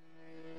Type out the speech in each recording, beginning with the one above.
Yeah.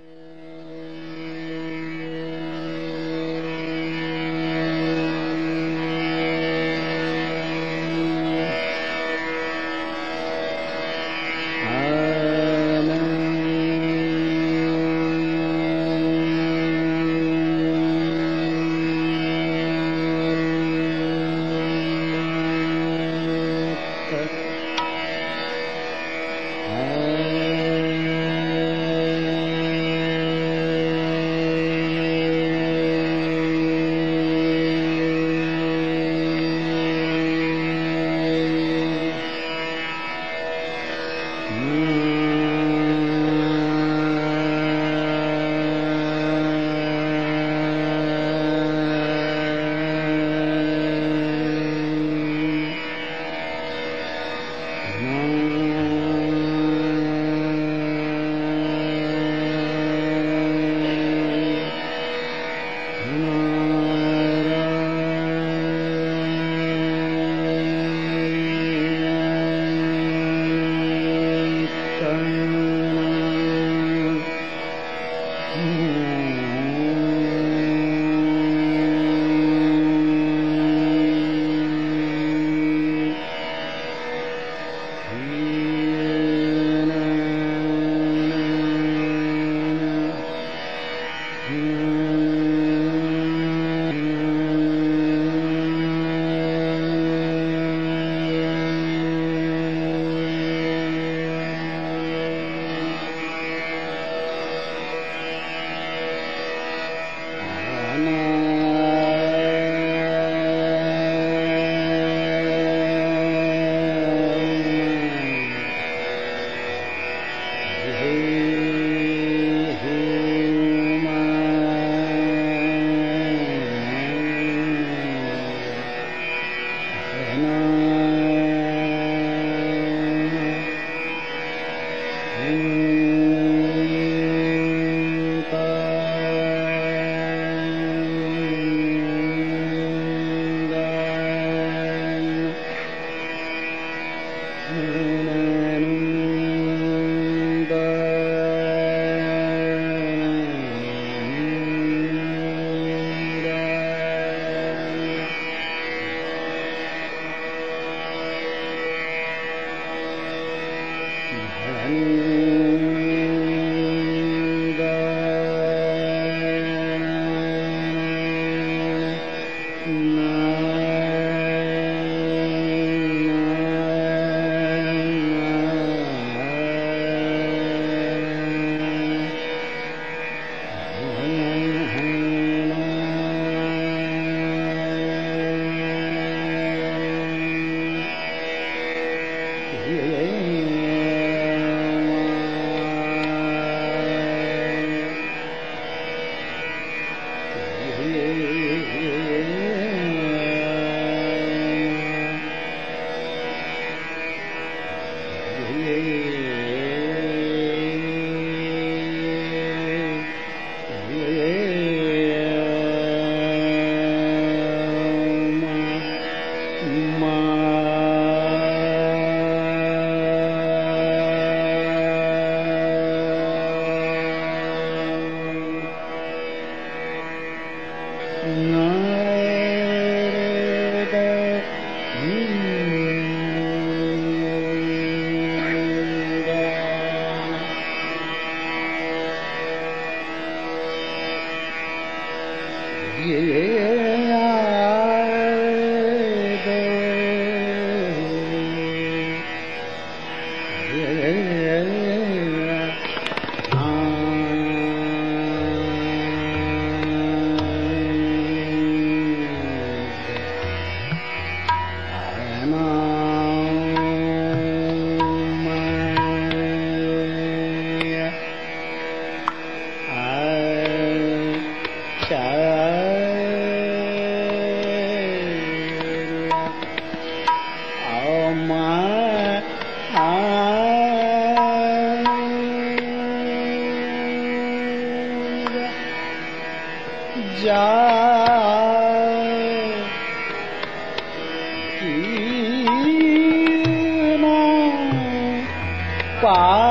ਜਾਏ। ਕੀ ਨਾ ਪਾ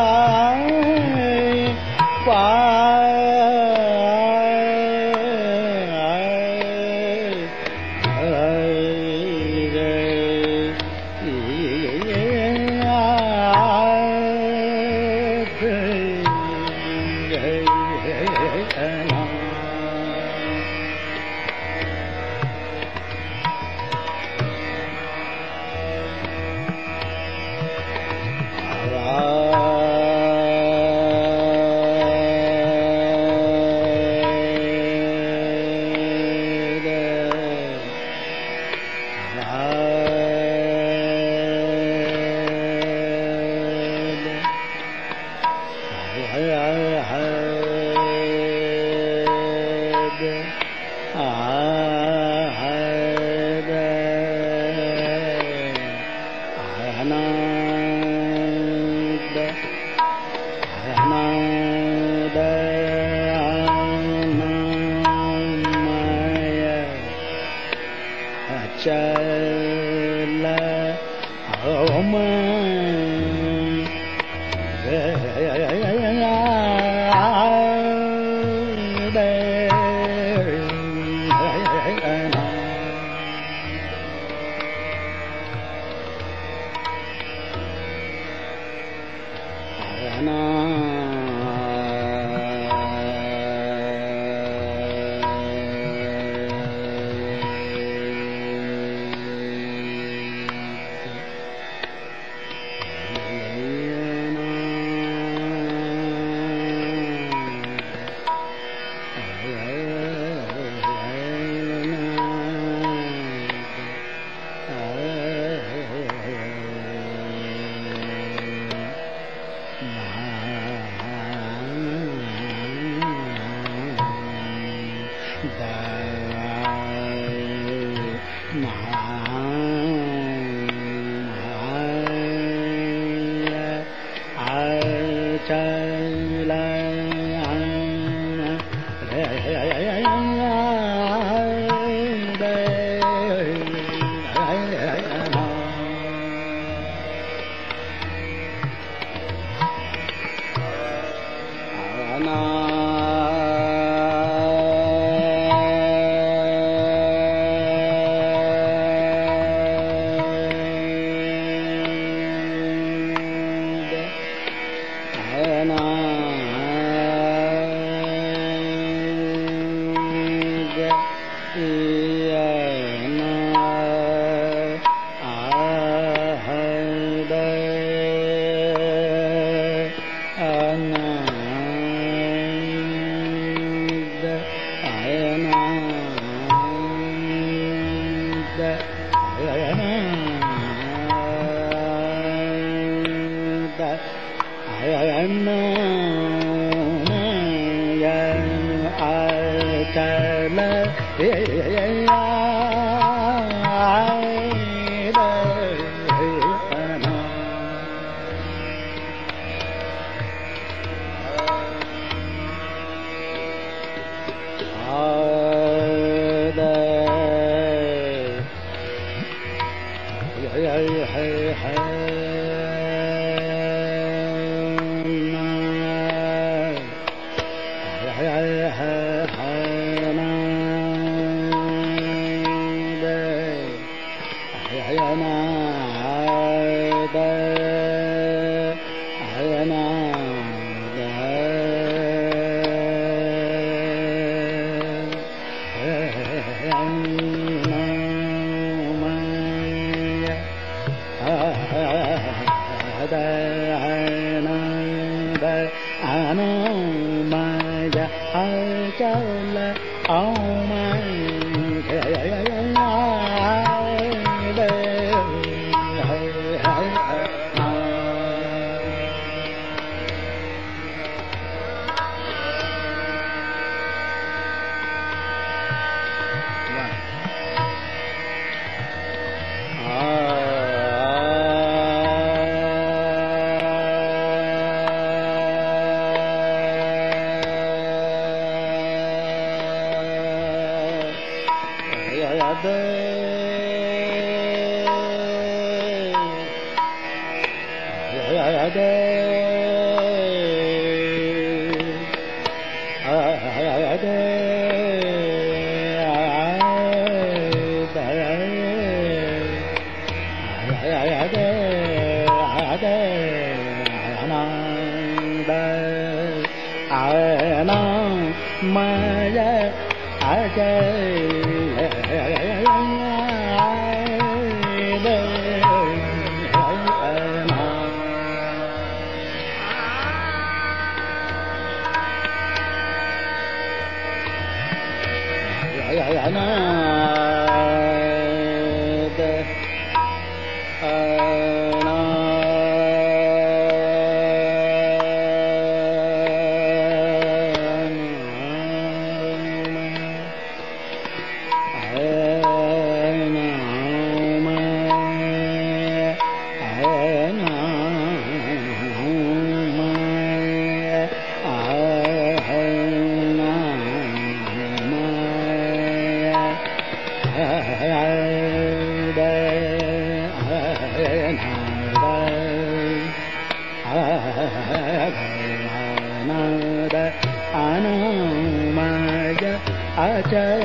अचल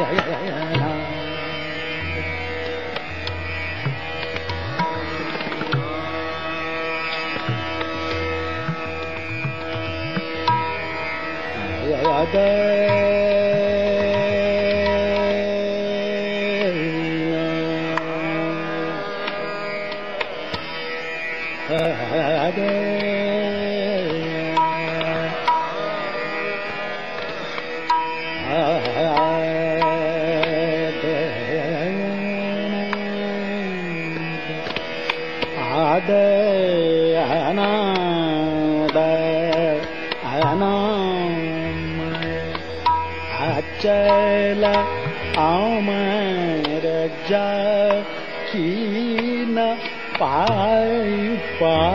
Yeah, yeah, yeah. Bye.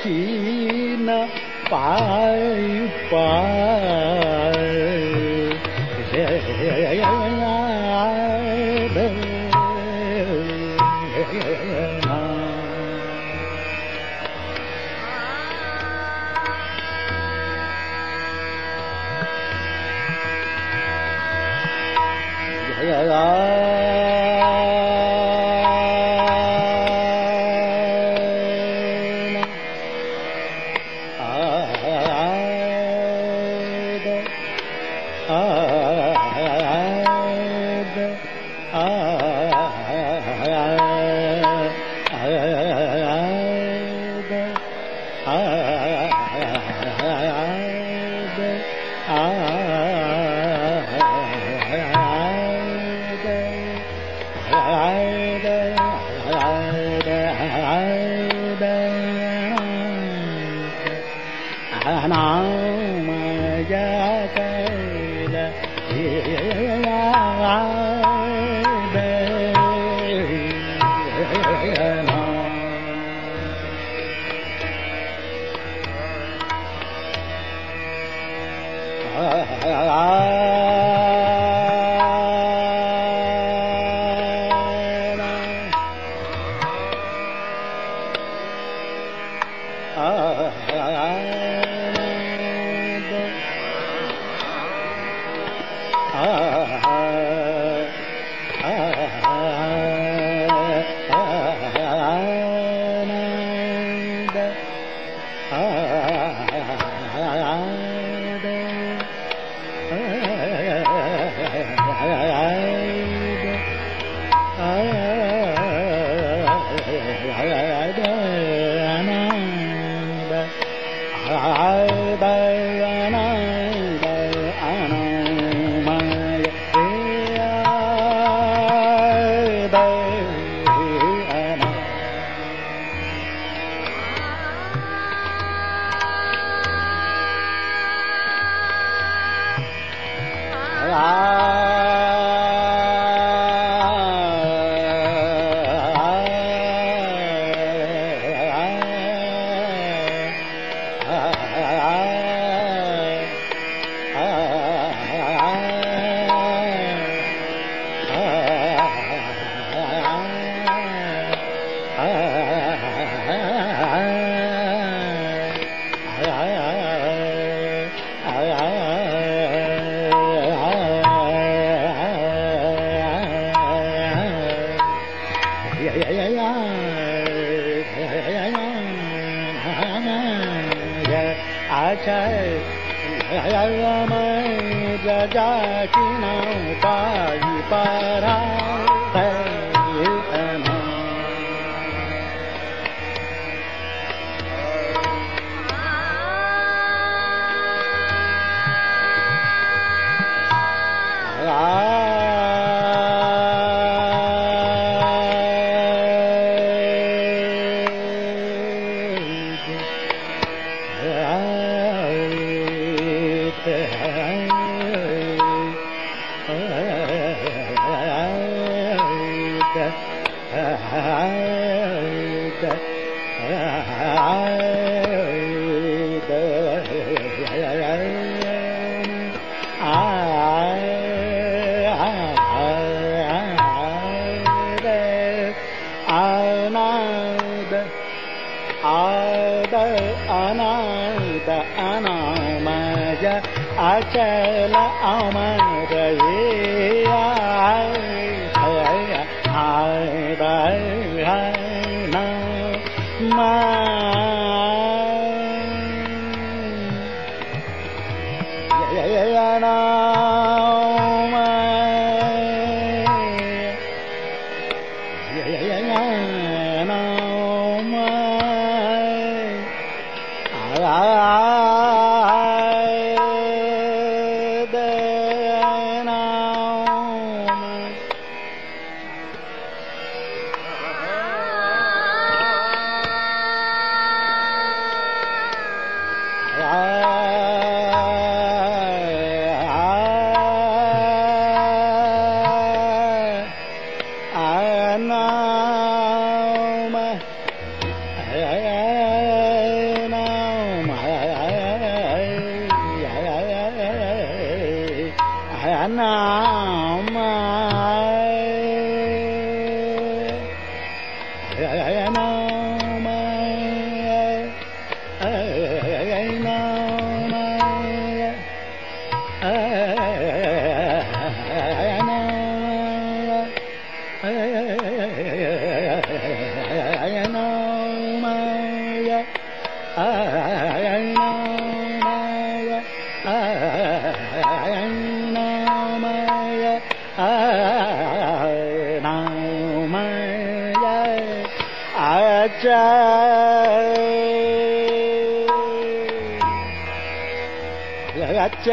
கீன பாய் பாய் Anna.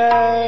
Yay!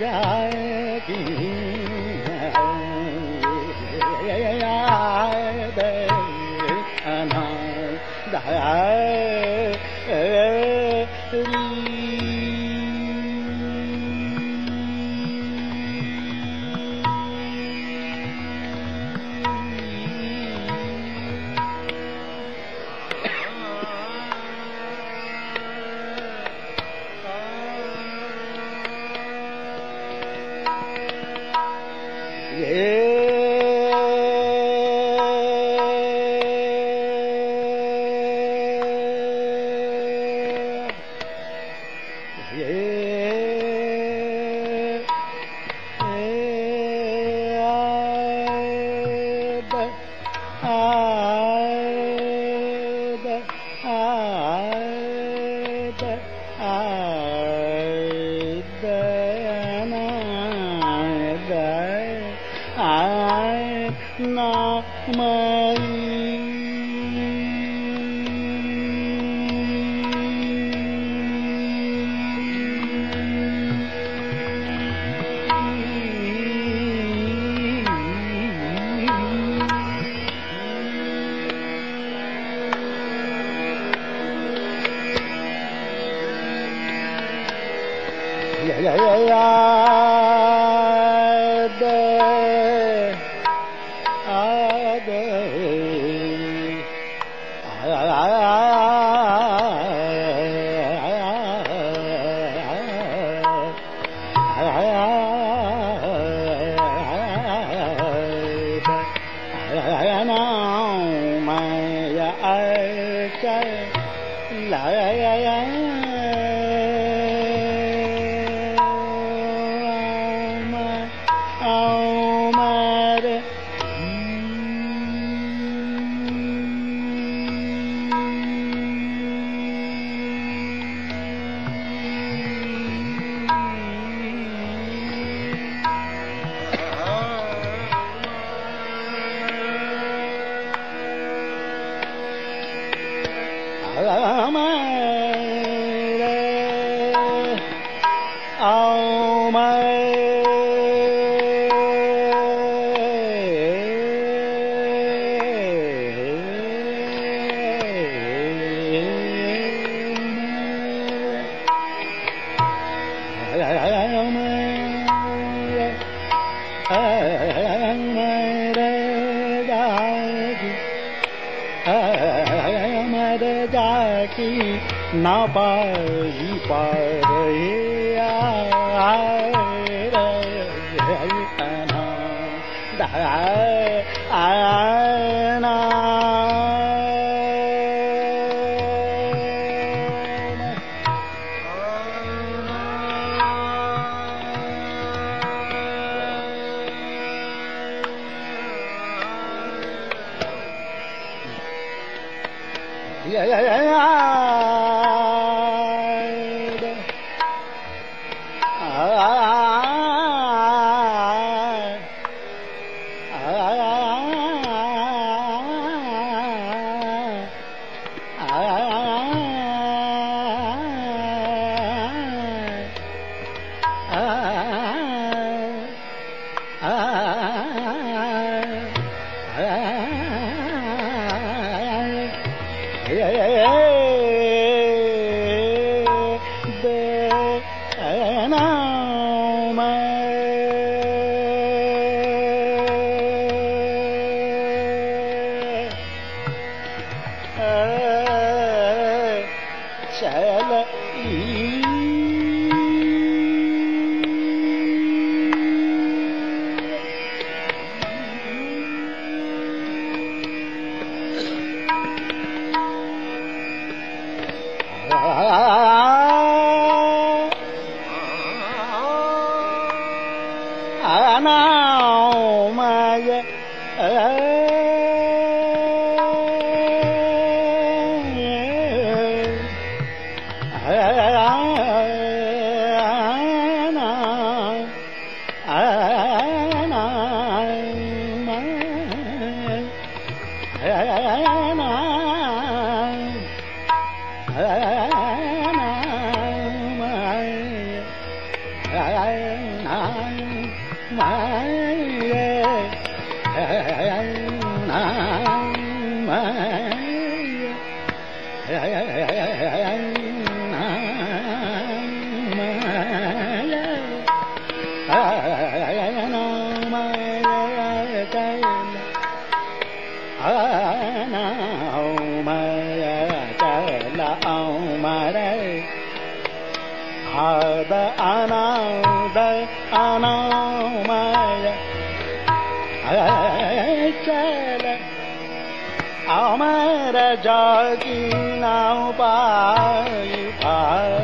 न 아이아 이. 哎呀呀呀呀 ಮನಾ 敬老百一排。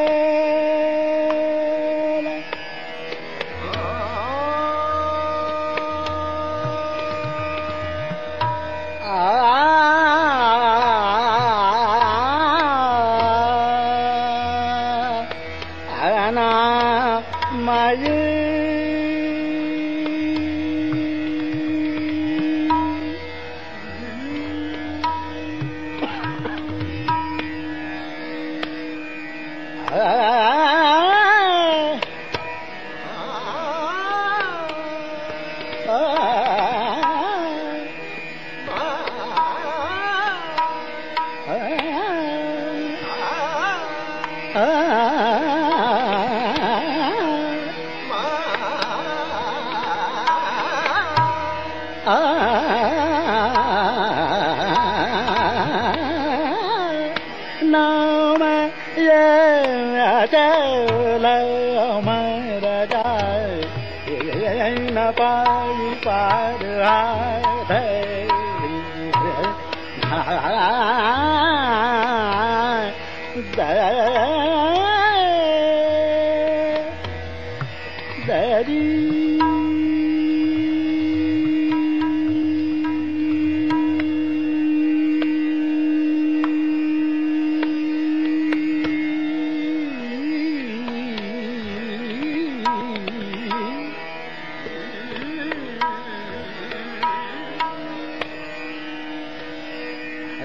bye.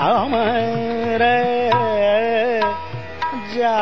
अमर जा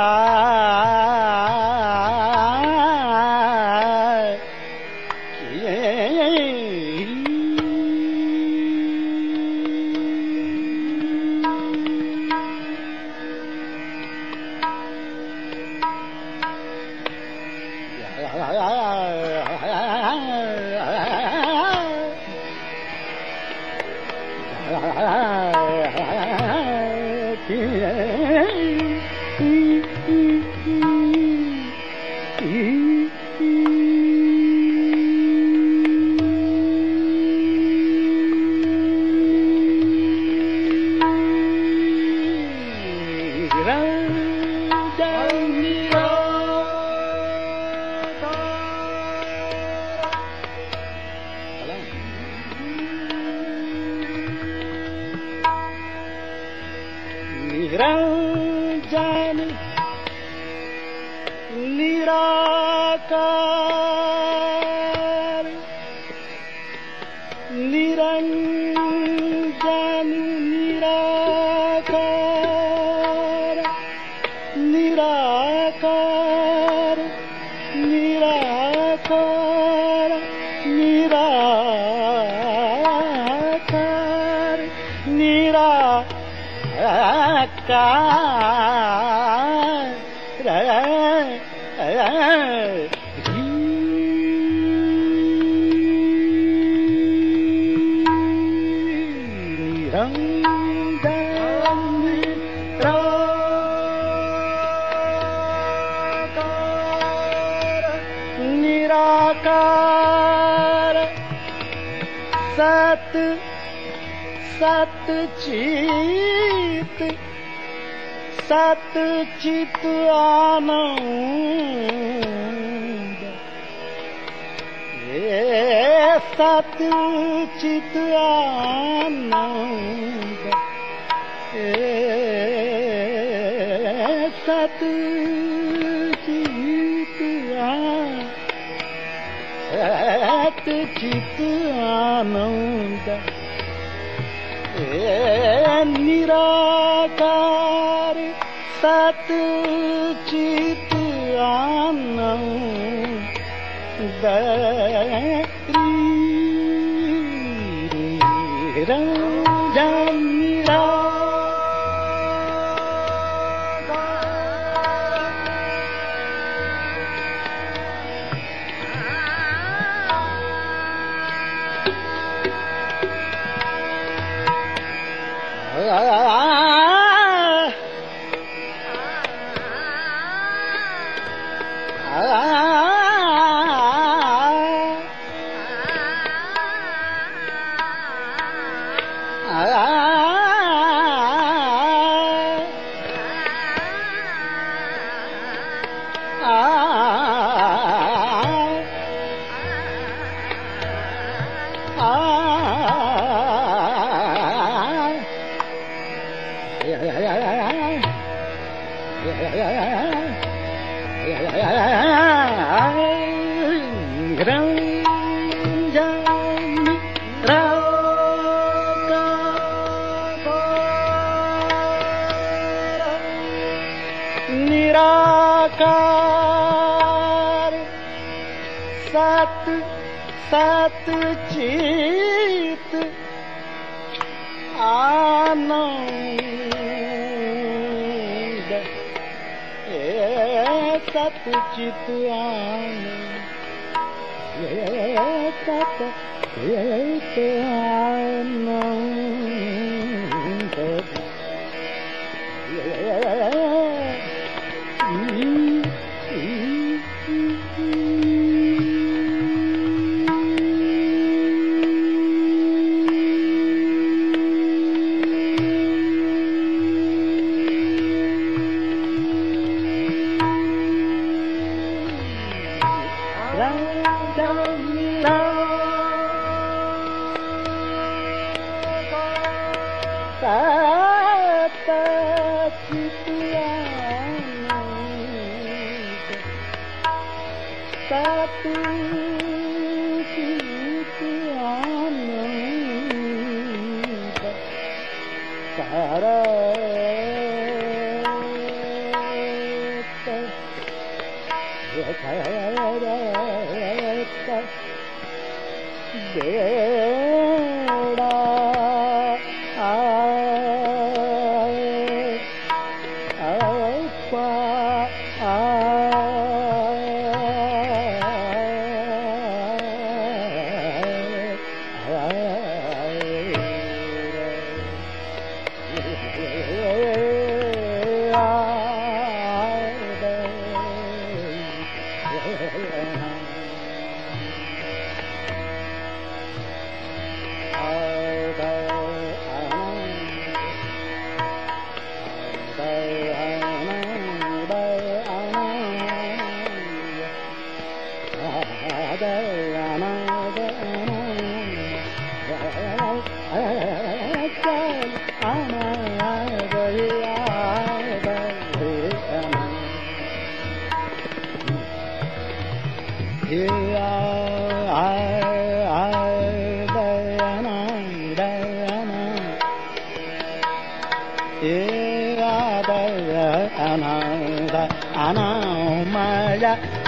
जनि चित सत चित आनंद। सत चित आनंद। सत चित सत चित आनंद। निराकार सत चित आनंद रंजमीरा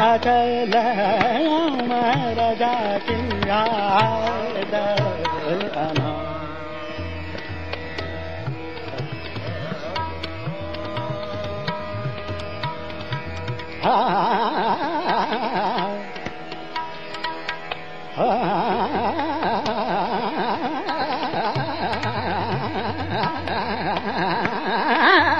रा प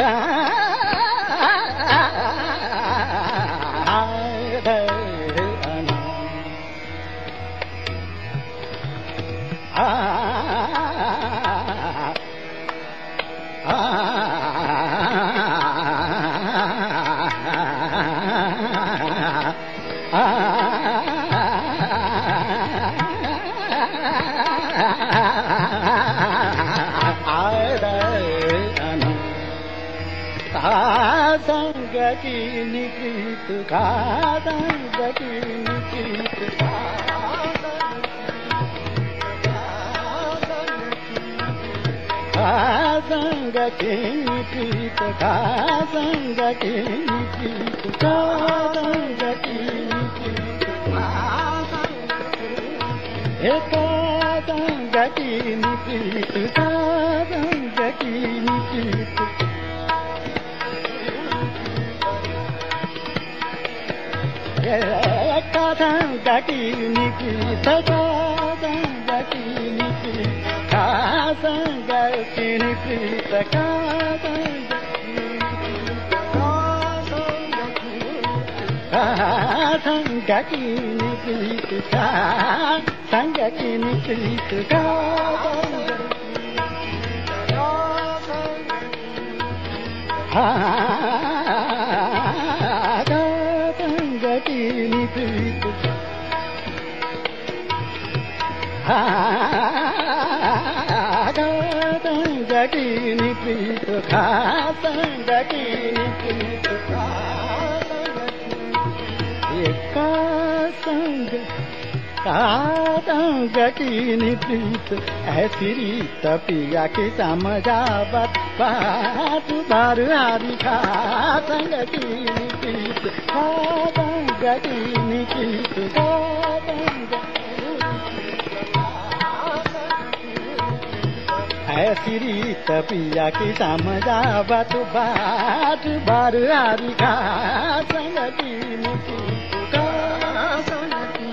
ah. Ka dang ga ti ni ti ka dang దటీనికి సదా దటీనికి కాసంగతిని ప్రీత సంగతిని ప్రీత निकृत एक संग संगति निकृत ऐसी रीत पिया की समझावत बात बार हारी खा संगति निकृत संगति निकृत ऐसी रीत पिया की समझावत बात बार हारी खा संगति निकृत गति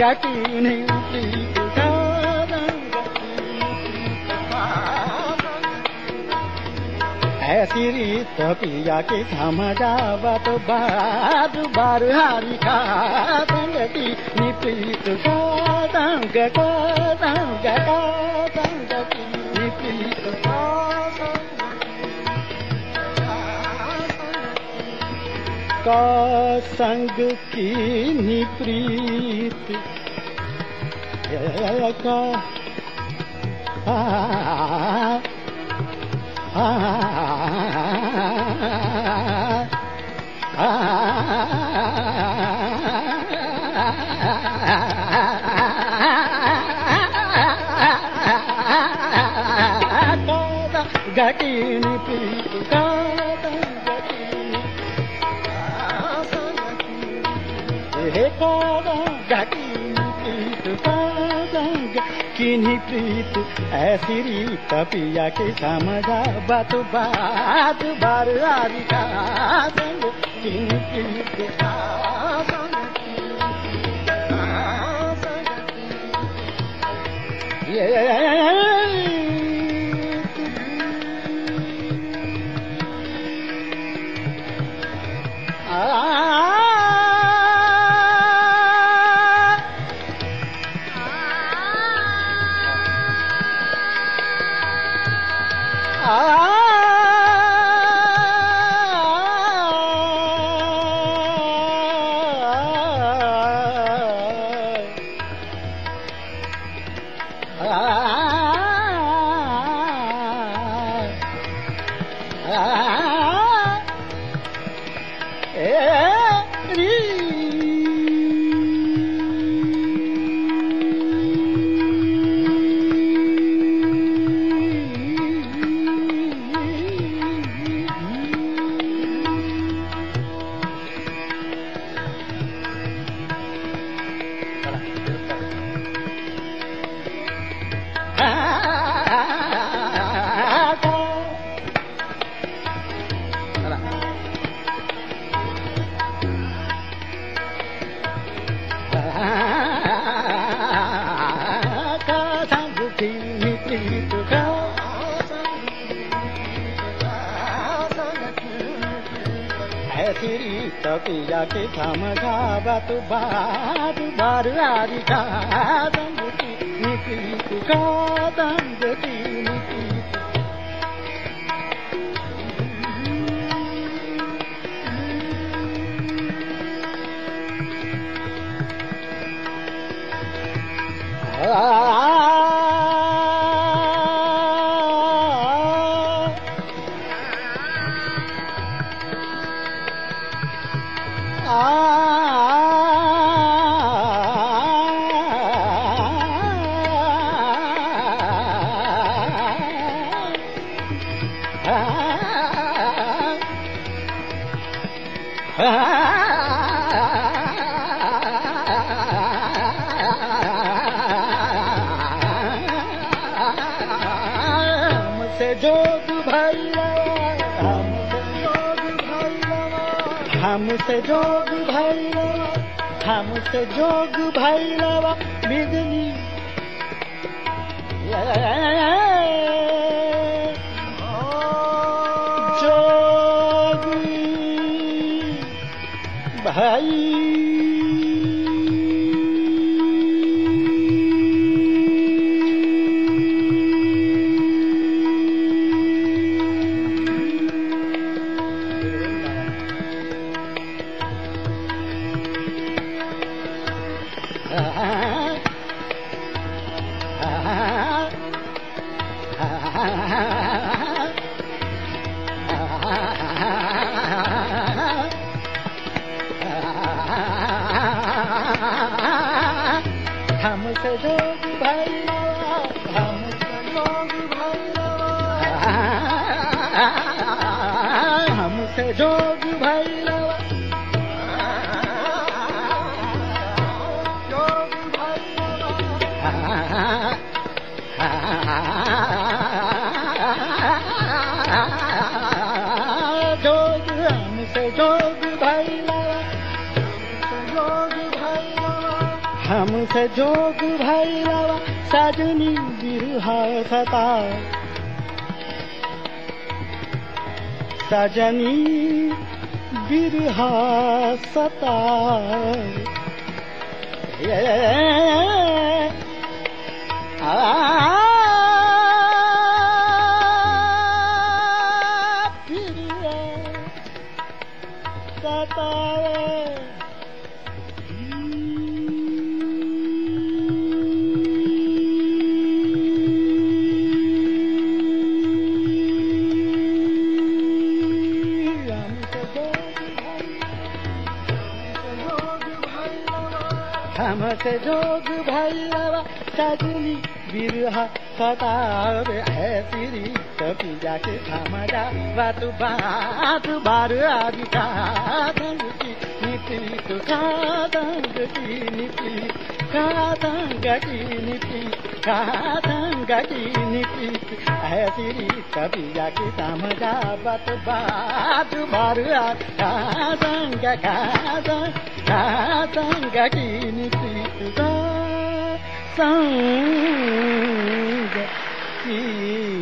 गति ऐसी रीत पिया की समझावत बार बार हारी खा संगति निपीत का संग का संग निपीत का का संग की निप्रीत का आ, गटीनी प्रीत किन्हीं प्रीत ऐसी रीत पिया के समझा बात बात बार आरिका किन्हीं प्रीत ये 啊。啊啊 బారు బారు కాదు. जोग भैरवा हमसे जोग भैरवा बिजली जोग हमसे जोग भैया हमसे जोग भैया सजनी बिरहा सता। सजनी बिरहा हमसे जोग भैया सजनी बिरहा सतावे ऐसी रीत पिया के समझा बात बात, बार आदि का दंगती नीति तो का दंगती नीति का दंगती नीति का दंगती नीति। ऐसी रीत पिया के समझा बात बात, बार आदि का दंग का दंग का का संग की